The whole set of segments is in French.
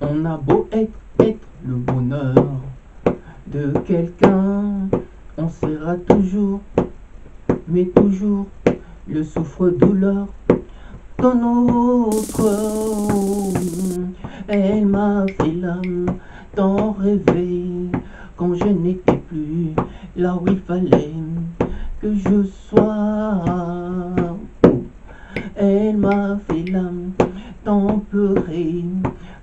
On a beau être, être le bonheur de quelqu'un, on sera toujours, mais toujours le souffre-douleur dans notre Elle m'a fait l'âme tant rêver quand je n'étais plus là où il fallait que je sois. Elle m'a fait l'âme tant pleurer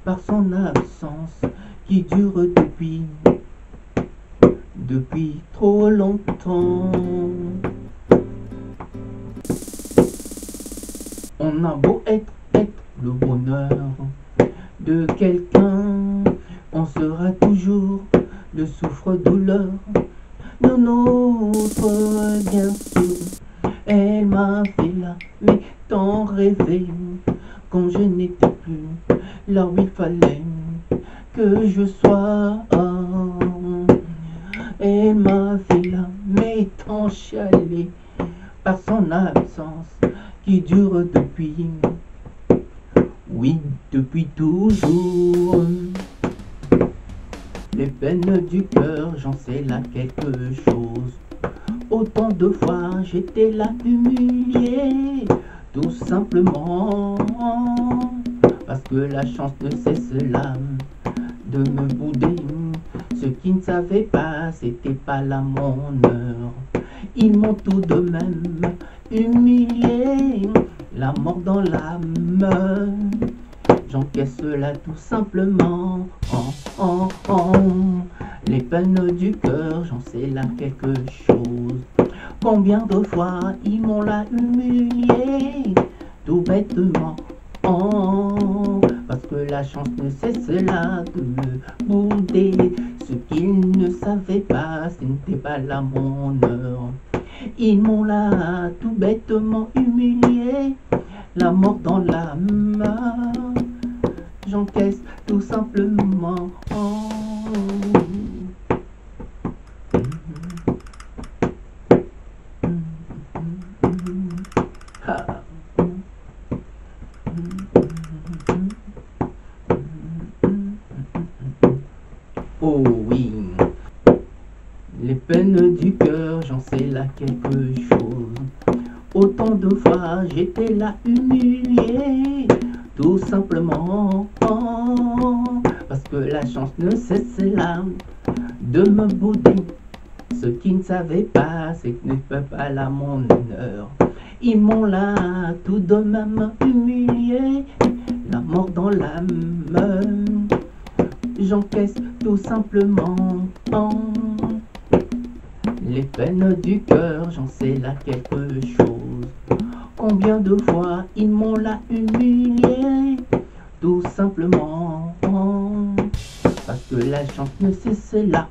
par son absence qui dure depuis, depuis trop longtemps. On a beau être, être le bonheur de quelqu'un, on sera toujours le souffre-douleur de notre bien sûr. Elle m'a fait là, mais tant rêver quand je n'étais plus là où il fallait que je sois. Elle m'a fait tant chialé par son absence qui dure depuis, oui, depuis toujours. Les peines du cœur, j'en sais là quelque chose. Autant de fois j'étais là humilié, tout simplement. Parce que la chance ne cesse là de me bouder. Ceux qui ne savaient pas, c'était pas là mon heure. Ils m'ont tout de même humilié, la mort dans l'âme. J'encaisse cela tout simplement. Oh, oh, Les peines du cœur, j'en sais là quelque chose. Combien de fois ils m'ont là humilié, tout bêtement. Parce que la chance ne cesse là de me bouder. Ce qu'ils ne savaient pas, ce n'était pas là mon heure. Ils m'ont là tout bêtement humilié, la mort dans l'âme j'encaisse tout simplement. Quelque chose. Autant de fois j'étais là humilié, tout simplement parce que la chance ne cesse là de me bouder. Ce qui ne savaient pas, c'est que ne pas là mon honneur. Ils m'ont là tout de même humilié, la mort dans l'âme. J'encaisse tout simplement les peines du cœur, j'en sais là quelque chose. Combien de fois ils m'ont là humilié, tout simplement. Parce que la chance ne cesse là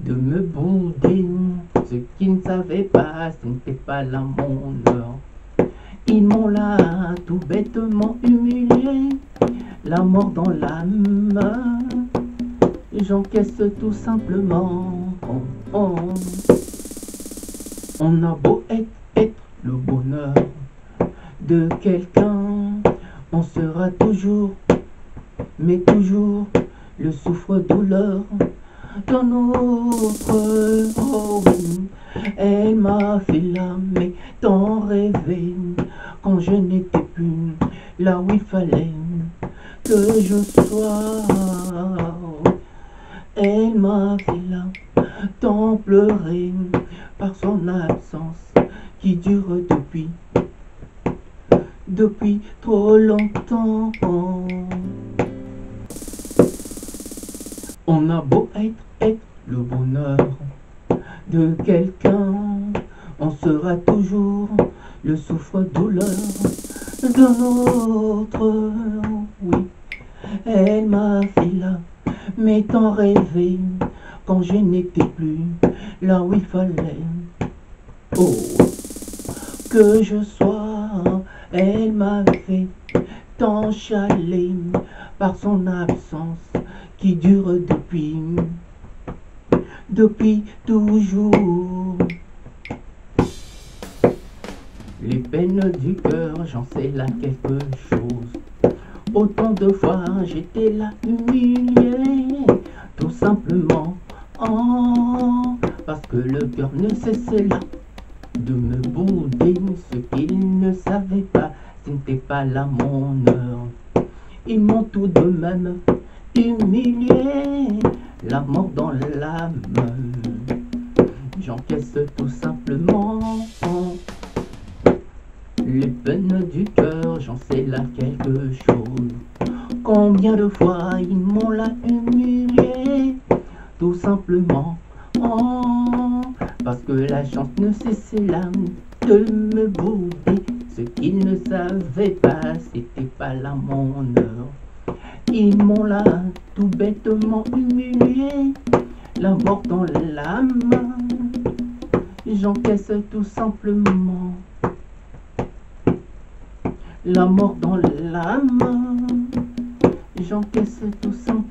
de me bouder. Ce qui ne savaient pas, ce n'était pas là. Ils m'ont là tout bêtement humilié, la mort dans l'âme. J'encaisse tout simplement. On a beau être, le bonheur de quelqu'un, on sera toujours, mais toujours, le souffre-douleur dans notre oh, Elle m'a fait l'âme, tant rêvé quand je n'étais plus là où il fallait que je sois. Elle m'a fait l'âme, tant pleuré par son absence qui dure depuis depuis trop longtemps. On a beau être, être le bonheur de quelqu'un, on sera toujours le souffre-douleur de notre. Oui, elle m'a fait là, m'étant rêvé quand je n'étais plus là où il fallait. Oh, que je sois elle m'a fait tant chaler par son absence qui dure depuis, depuis toujours. Les peines du cœur, j'en sais là quelque chose. Autant de fois j'étais là humilié, tout simplement, oh, parce que le cœur ne cessait là de me bouder. Ce qu'il ne savait pas, ce n'était pas là mon heure. Ils m'ont tout de même humilié, la mort dans l'âme. J'encaisse tout simplement les peines du cœur, j'en sais là quelque chose. Combien de fois ils m'ont là humilié, tout simplement. Oh, parce que la chance ne cessait là de me bouder. Ce qu'ils ne savaient pas, c'était pas là mon heure. Ils m'ont là tout bêtement humilié, la mort dans l'âme. J'encaisse tout simplement la mort dans l'âme. J'encaisse tout simplement.